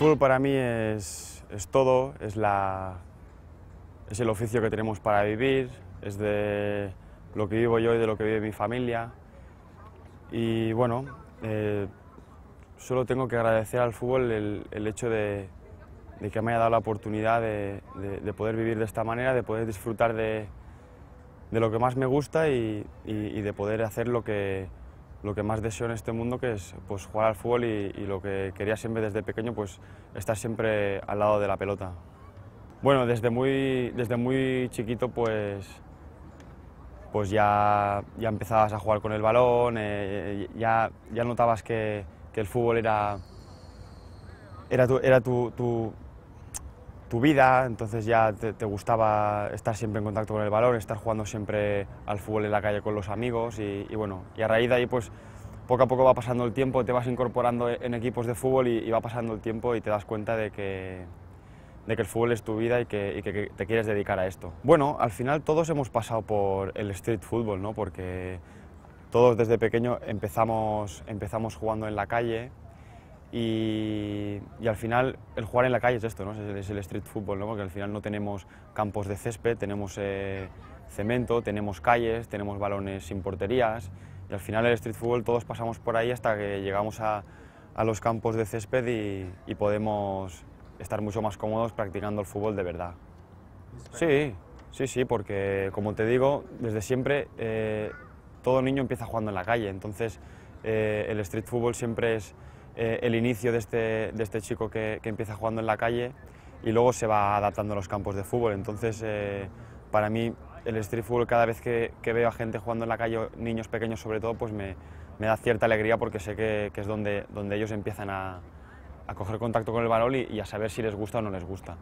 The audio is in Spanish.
fútbol para mí es, es todo, es, la, es el oficio que tenemos para vivir, es de lo que vivo yo y de lo que vive mi familia. Y bueno, eh, solo tengo que agradecer al fútbol el, el hecho de, de, que me haya dado la oportunidad de, de, de, poder vivir de esta manera, de poder disfrutar de, lo que más me gusta y, y, y de poder hacer lo que, lo que más deseo en este mundo, que es pues, jugar al fútbol y, y, lo que quería siempre desde pequeño, pues estar siempre al lado de la pelota. Bueno, desde muy, desde muy chiquito pues, pues ya, ya empezabas a jugar con el balón, eh, ya, ya notabas que, que, el fútbol era, era, tu, era tu, tu, tu vida, entonces ya te, te, gustaba estar siempre en contacto con el balón, estar jugando siempre al fútbol en la calle con los amigos y, y bueno, y a raíz de ahí pues poco a poco va pasando el tiempo, te vas incorporando en equipos de fútbol y, y va pasando el tiempo y te das cuenta de que, de que el fútbol es tu vida y que, y que, te quieres dedicar a esto. Bueno, al final todos hemos pasado por el street football, ¿no? porque todos desde pequeño empezamos, empezamos jugando en la calle y, y, al final el jugar en la calle es esto, ¿no? es, el street football, ¿no? porque al final no tenemos campos de césped, tenemos eh, cemento, tenemos calles, tenemos balones sin porterías y al final el street football todos pasamos por ahí hasta que llegamos a, a los campos de césped y, y, podemos estar mucho más cómodos practicando el fútbol de verdad. Sí, sí, sí, porque como te digo, desde siempre eh, todo niño empieza jugando en la calle, entonces eh, el street football siempre es eh, el inicio de este, de este chico que, que, empieza jugando en la calle y luego se va adaptando a los campos de fútbol. Entonces, eh, para mí, el street football, cada vez que, veo a gente jugando en la calle, niños pequeños sobre todo, pues me, me da cierta alegría porque sé que, que es donde, donde ellos empiezan a, a, coger contacto con el balón y a saber si les gusta o no les gusta.